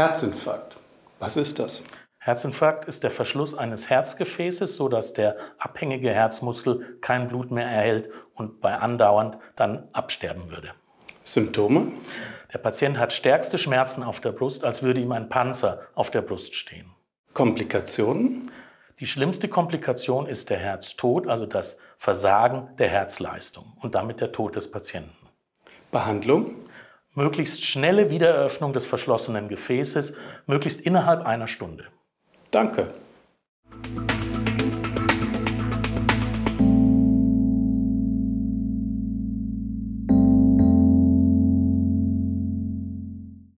Herzinfarkt. Was ist das? Herzinfarkt ist der Verschluss eines Herzgefäßes, sodass der abhängige Herzmuskel kein Blut mehr erhält und bei andauernd dann absterben würde. Symptome? Der Patient hat stärkste Schmerzen auf der Brust, als würde ihm ein Panzer auf der Brust stehen. Komplikationen? Die schlimmste Komplikation ist der Herztod, also das Versagen der Herzleistung und damit der Tod des Patienten. Behandlung? Möglichst schnelle Wiedereröffnung des verschlossenen Gefäßes, möglichst innerhalb einer Stunde. Danke.